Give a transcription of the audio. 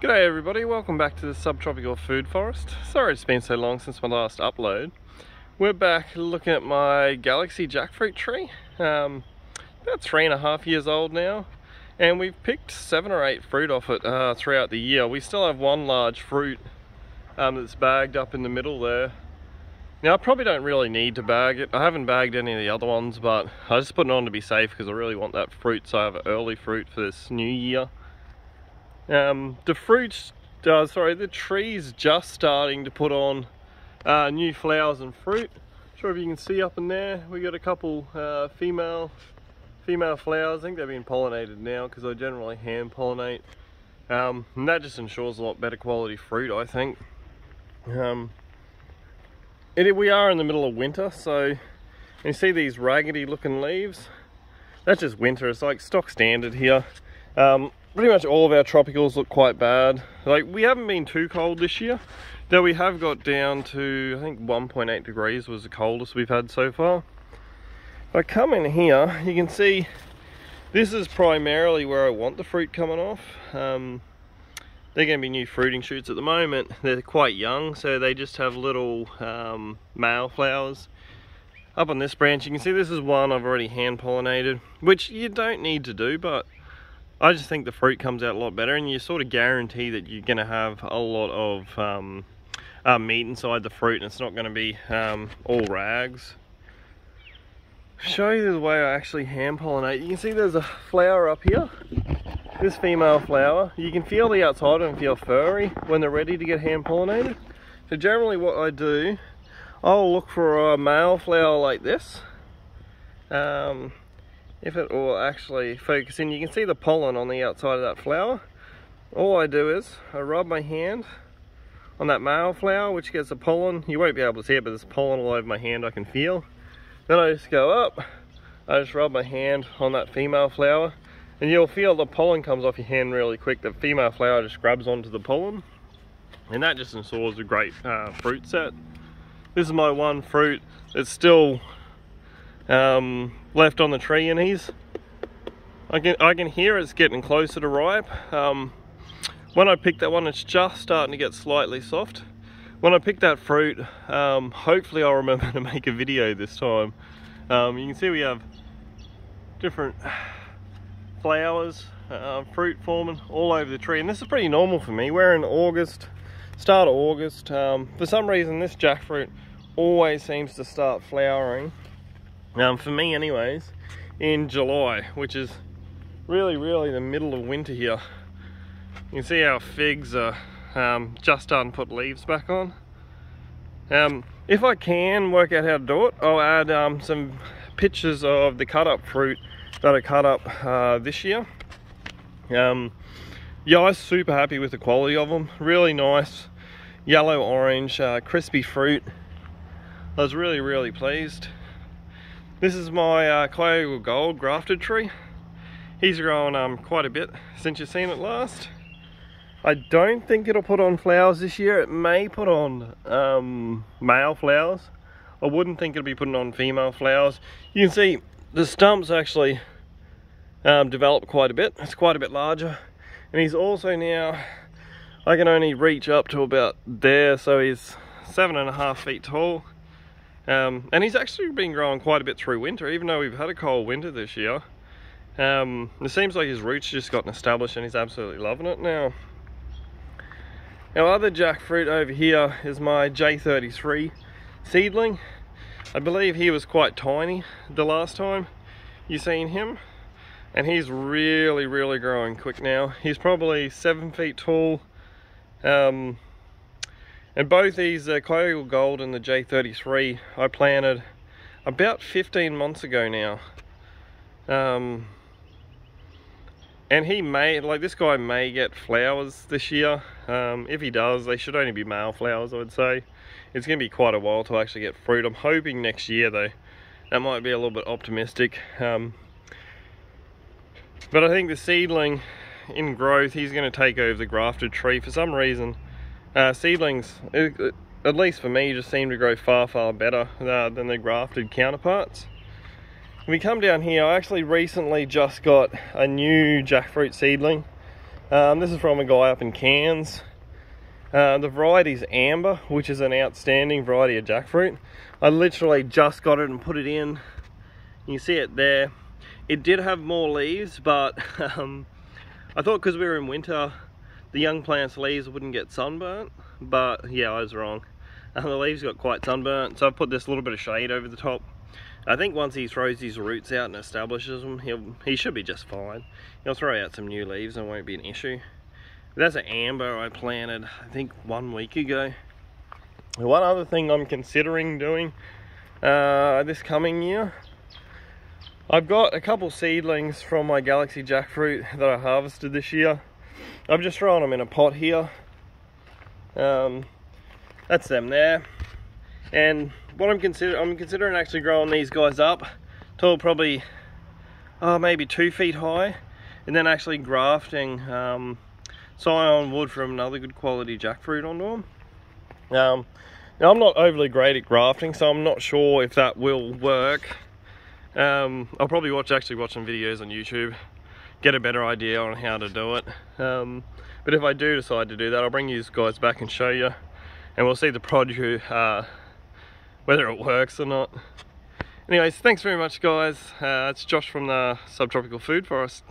G'day everybody, welcome back to the Subtropical Food Forest. Sorry it's been so long since my last upload. We're back looking at my Galaxy jackfruit tree. Um, about three and a half years old now. And we've picked seven or eight fruit off it uh, throughout the year. We still have one large fruit um, that's bagged up in the middle there. Now I probably don't really need to bag it. I haven't bagged any of the other ones, but I just put it on to be safe because I really want that fruit, so I have early fruit for this new year. Um, the fruits, uh, sorry, the tree's just starting to put on uh, new flowers and fruit. Not sure if you can see up in there, we got a couple uh, female female flowers. I think they've been pollinated now because I generally hand pollinate. Um, and that just ensures a lot better quality fruit, I think. Um, we are in the middle of winter, so you see these raggedy looking leaves? That's just winter, it's like stock standard here. Um, pretty much all of our tropicals look quite bad. Like, we haven't been too cold this year, though we have got down to, I think 1.8 degrees was the coldest we've had so far. If I come in here, you can see this is primarily where I want the fruit coming off. Um, they're going to be new fruiting shoots at the moment. They're quite young, so they just have little um, male flowers. Up on this branch, you can see this is one I've already hand pollinated, which you don't need to do, but I just think the fruit comes out a lot better and you sort of guarantee that you're going to have a lot of um, uh, meat inside the fruit and it's not going to be um, all rags. Show you the way I actually hand pollinate. You can see there's a flower up here. This female flower. You can feel the outside and feel furry when they're ready to get hand pollinated. So generally what I do, I'll look for a male flower like this. Um, if it will actually focus in, you can see the pollen on the outside of that flower. All I do is I rub my hand on that male flower, which gets the pollen. You won't be able to see it, but there's pollen all over my hand I can feel. Then I just go up, I just rub my hand on that female flower, and you'll feel the pollen comes off your hand really quick. The female flower just grabs onto the pollen, and that just ensures a great uh, fruit set. This is my one fruit It's still um, left on the tree and he's I can I can hear it's getting closer to ripe. Um, when I picked that one it's just starting to get slightly soft. When I pick that fruit um, hopefully I'll remember to make a video this time. Um, you can see we have different flowers uh, fruit forming all over the tree. And this is pretty normal for me. We're in August start of August. Um, for some reason this jackfruit always seems to start flowering um, for me anyways, in July, which is really, really the middle of winter here. You can see our figs are um, just to put leaves back on. Um, if I can work out how to do it, I'll add um, some pictures of the cut up fruit that I cut up uh, this year. Um, yeah, I was super happy with the quality of them. Really nice, yellow orange, uh, crispy fruit. I was really, really pleased. This is my uh, Gold grafted tree. He's grown um, quite a bit since you've seen it last. I don't think it'll put on flowers this year. It may put on um, male flowers. I wouldn't think it'll be putting on female flowers. You can see the stumps actually um, developed quite a bit. It's quite a bit larger. And he's also now, I can only reach up to about there, so he's seven and a half feet tall. Um, and he's actually been growing quite a bit through winter, even though we've had a cold winter this year. Um, it seems like his roots just gotten established and he's absolutely loving it now. Our other jackfruit over here is my J33 seedling. I believe he was quite tiny the last time you seen him. And he's really, really growing quick now. He's probably seven feet tall. Um, and both these uh, Kyogle Gold and the J33 I planted about 15 months ago now. Um, and he may, like this guy may get flowers this year. Um, if he does, they should only be male flowers, I would say. It's going to be quite a while to actually get fruit. I'm hoping next year though. That might be a little bit optimistic. Um, but I think the seedling in growth, he's going to take over the grafted tree. For some reason, uh, seedlings, at least for me, just seem to grow far, far better uh, than their grafted counterparts. When we come down here, I actually recently just got a new jackfruit seedling Um, this is from a guy up in Cairns. Uh, the variety is Amber, which is an outstanding variety of jackfruit. I literally just got it and put it in. You see it there. It did have more leaves, but um, I thought because we were in winter, the young plant's leaves wouldn't get sunburnt. But yeah, I was wrong. Uh, the leaves got quite sunburnt, so I put this little bit of shade over the top. I think once he throws his roots out and establishes them, he'll, he should be just fine. He'll throw out some new leaves and won't be an issue. That's an amber I planted, I think, one week ago. One other thing I'm considering doing uh, this coming year, I've got a couple seedlings from my Galaxy jackfruit that I harvested this year. I'm just throwing them in a pot here. Um, that's them there. And what I'm considering, I'm considering actually growing these guys up till probably, oh, maybe two feet high, and then actually grafting um, scion wood from another good quality jackfruit onto them. Um, now I'm not overly great at grafting, so I'm not sure if that will work. Um, I'll probably watch actually watch some videos on YouTube, get a better idea on how to do it. Um, but if I do decide to do that, I'll bring you guys back and show you, and we'll see the produce, uh, whether it works or not. Anyways, thanks very much guys. Uh, it's Josh from the Subtropical Food Forest.